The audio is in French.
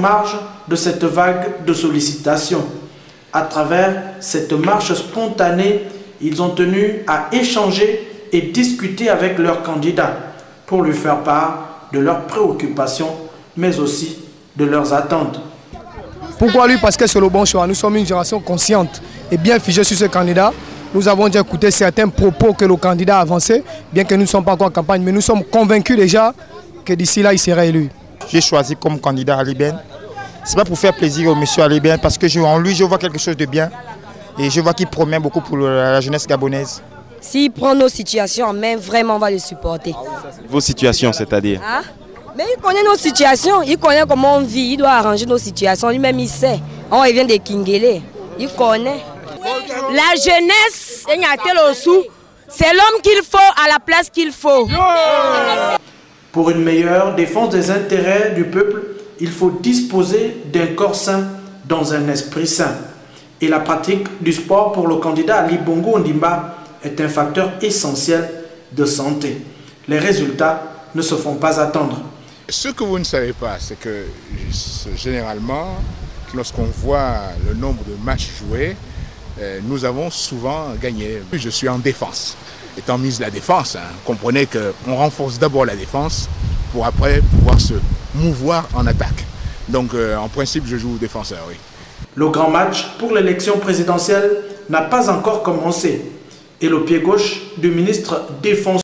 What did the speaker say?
marge de cette vague de sollicitations. À travers cette marche spontanée, ils ont tenu à échanger et discuter avec leur candidat pour lui faire part de leurs préoccupations, mais aussi de leurs attentes. Pourquoi lui? Parce que c'est le bon choix. Nous sommes une génération consciente et bien figée sur ce candidat. Nous avons déjà écouté certains propos que le candidat a avancés, bien que nous ne sommes pas encore en campagne, mais nous sommes convaincus déjà que d'ici là, il sera élu. J'ai choisi comme candidat Ali Ben. Ce n'est pas pour faire plaisir au monsieur Ali Ben, parce que en lui, je vois quelque chose de bien. Et je vois qu'il promet beaucoup pour la jeunesse gabonaise. S'il prend nos situations en main, vraiment, on va le supporter. Vos situations, c'est-à-dire ah? Mais il connaît nos situations, il connaît comment on vit, il doit arranger nos situations. Lui-même, il sait. On vient de Kingele, il connaît. La jeunesse, c'est l'homme qu'il faut à la place qu'il faut. Pour une meilleure défense des intérêts du peuple, il faut disposer d'un corps sain dans un esprit sain. Et la pratique du sport pour le candidat Ali Bongo Ondimba est un facteur essentiel de santé. Les résultats ne se font pas attendre. Ce que vous ne savez pas, c'est que généralement, lorsqu'on voit le nombre de matchs joués, euh, nous avons souvent gagné. Je suis en défense. Étant mise la défense, hein, comprenez qu'on renforce d'abord la défense pour après pouvoir se mouvoir en attaque. Donc euh, en principe, je joue défenseur, oui. Le grand match pour l'élection présidentielle n'a pas encore commencé et le pied gauche du ministre défense